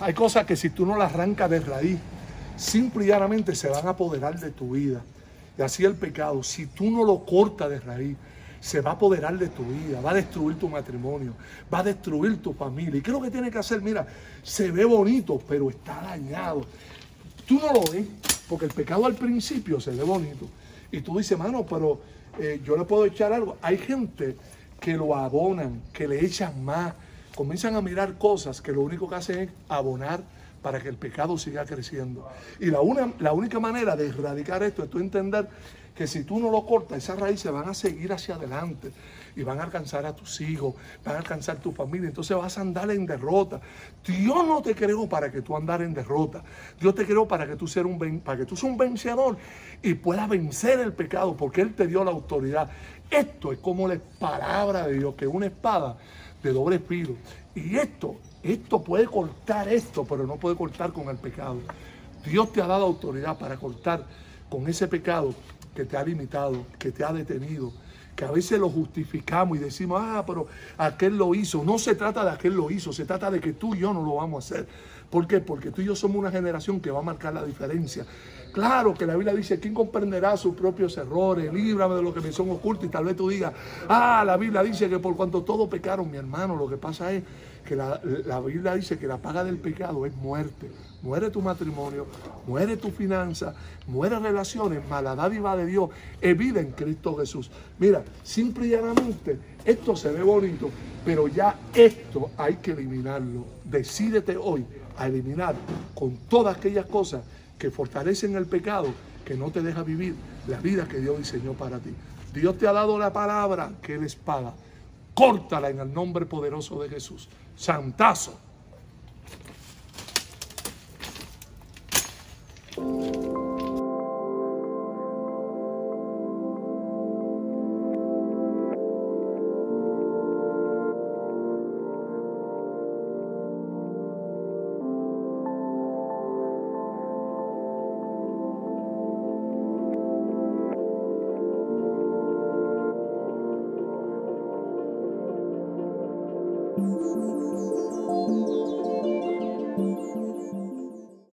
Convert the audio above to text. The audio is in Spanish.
Hay cosas que si tú no las arrancas de raíz, simple y llanamente se van a apoderar de tu vida. Y así el pecado, si tú no lo cortas de raíz, se va a apoderar de tu vida, va a destruir tu matrimonio, va a destruir tu familia. ¿Y qué es lo que tiene que hacer? Mira, se ve bonito, pero está dañado. Tú no lo ves, porque el pecado al principio se ve bonito. Y tú dices, mano, pero eh, yo le puedo echar algo. Hay gente que lo abonan, que le echan más, comienzan a mirar cosas que lo único que hacen es abonar para que el pecado siga creciendo. Y la, una, la única manera de erradicar esto es tú entender que si tú no lo cortas, esas raíces van a seguir hacia adelante y van a alcanzar a tus hijos, van a alcanzar tu familia. Entonces vas a andar en derrota. Dios no te creó para que tú andaras en derrota. Dios te creó para que tú seas un, para que tú seas un vencedor y puedas vencer el pecado, porque Él te dio la autoridad. Esto es como la palabra de Dios, que es una espada de doble filo. Y esto, esto puede cortar esto, pero no puede cortar con el pecado. Dios te ha dado autoridad para cortar con ese pecado que te ha limitado, que te ha detenido, que a veces lo justificamos y decimos, ah, pero aquel lo hizo. No se trata de aquel lo hizo, se trata de que tú y yo no lo vamos a hacer. ¿Por qué? Porque tú y yo somos una generación que va a marcar la diferencia. Claro que la Biblia dice, ¿quién comprenderá sus propios errores? Líbrame de lo que me son ocultos. Y tal vez tú digas, ah, la Biblia dice que por cuanto todos pecaron, mi hermano, lo que pasa es que la, Biblia dice que la paga del pecado es muerte. Muere tu matrimonio, muere tu finanza, muere relaciones, mala dádiva de Dios, es vida en Cristo Jesús. Mira, simple y llanamente, esto se ve bonito, pero ya esto hay que eliminarlo. Decídete hoy a eliminar con todas aquellas cosas que fortalecen el pecado, que no te deja vivir la vida que Dios diseñó para ti. Dios te ha dado la palabra que Él espada. Córtala en el nombre poderoso de Jesús. Santazo.